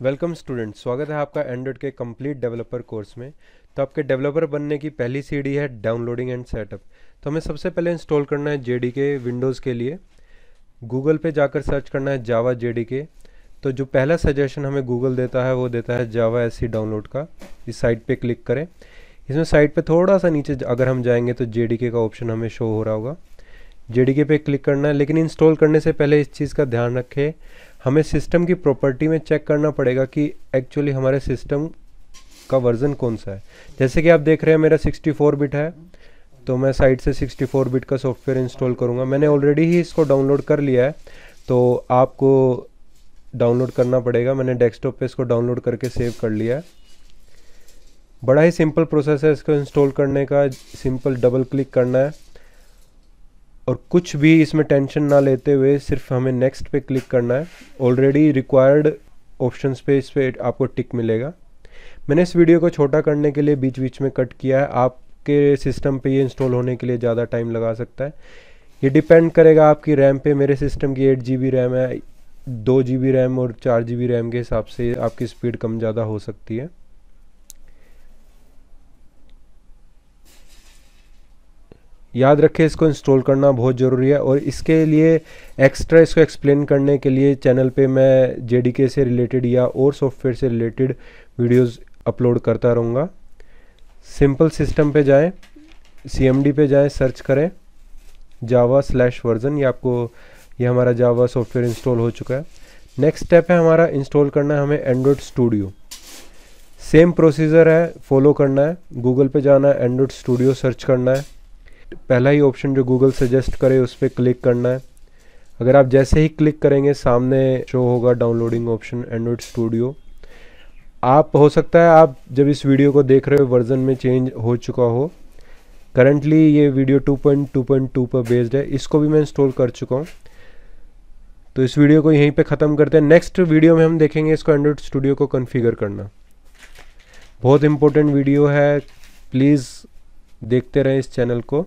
Welcome student स्वागत है आपका एंड्रॉइड के कंप्लीट डेवलपर कोर्स में। तो आपके डेवलपर बनने की पहली सीढ़ी है डाउनलोडिंग एंड सेटअप तो हमें सबसे पहले इंस्टॉल करना है जेडी के विंडोज़ के लिए। गूगल पे जाकर सर्च करना है जावा जेडी के तो जो पहला सजेशन हमें गूगल देता है, वो देता है जावा एस डाउनलोड का। इस साइट पर क्लिक करें। इसमें साइट पर थोड़ा सा नीचे अगर हम जाएँगे तो जे का ऑप्शन हमें शो हो रहा होगा। जे पे क्लिक करना है, लेकिन इंस्टॉल करने से पहले इस चीज़ का ध्यान रखें। हमें सिस्टम की प्रॉपर्टी में चेक करना पड़ेगा कि एक्चुअली हमारे सिस्टम का वर्जन कौन सा है। जैसे कि आप देख रहे हैं, मेरा 64 बिट है तो मैं साइट से 64 बिट का सॉफ्टवेयर इंस्टॉल करूँगा। मैंने ऑलरेडी ही इसको डाउनलोड कर लिया है तो आपको डाउनलोड करना पड़ेगा। मैंने डेस्कटॉप पे इसको डाउनलोड करके सेव कर लिया है। बड़ा ही सिंपल प्रोसेस है इसको इंस्टॉल करने का। सिंपल डबल क्लिक करना है। और कुछ भी इसमें टेंशन ना लेते हुए सिर्फ़ हमें नेक्स्ट पे क्लिक करना है। ऑलरेडी रिक्वायर्ड ऑप्शंस पे इस पर आपको टिक मिलेगा। मैंने इस वीडियो को छोटा करने के लिए बीच बीच में कट किया है। आपके सिस्टम पे ये इंस्टॉल होने के लिए ज़्यादा टाइम लगा सकता है। ये डिपेंड करेगा आपकी रैम पे। मेरे सिस्टम की एट जी रैम है, दो जी रैम और चार जी रैम के हिसाब से आपकी स्पीड कम ज़्यादा हो सकती है। याद रखें, इसको इंस्टॉल करना बहुत ज़रूरी है और इसके लिए एक्स्ट्रा इसको एक्सप्लेन करने के लिए चैनल पे मैं जे से रिलेटेड या और सॉफ्टवेयर से रिलेटेड वीडियोस अपलोड करता रहूँगा। सिंपल सिस्टम पे जाएँ सीएमडी पे जाएँ सर्च करें जावा स्लैश वर्जन ये आपको, ये हमारा जावा सॉफ्टवेयर इंस्टॉल हो चुका है। नेक्स्ट स्टेप है हमारा इंस्टॉल करना है हमें एंड्रॉयड स्टूडियो सेम प्रोसीजर है फॉलो करना है गूगल पे जाना है एंड्रॉयड स्टूडियो सर्च करना है। पहला ही ऑप्शन जो गूगल सजेस्ट करे, उस पर क्लिक करना है। अगर आप जैसे ही क्लिक करेंगे, सामने शो होगा डाउनलोडिंग ऑप्शन एंड्रॉइड स्टूडियो आप, हो सकता है आप जब इस वीडियो को देख रहे हो वर्जन में चेंज हो चुका हो। करंटली ये वीडियो 2.2.2 पर बेस्ड है। इसको भी मैं इंस्टॉल कर चुका हूँ। तो इस वीडियो को यहीं पे ख़त्म करते हैं। नेक्स्ट वीडियो में हम देखेंगे इसको एंड्रॉइड स्टूडियो को कॉन्फ़िगर करना। बहुत इंपॉर्टेंट वीडियो है। प्लीज़ देखते रहें इस चैनल को।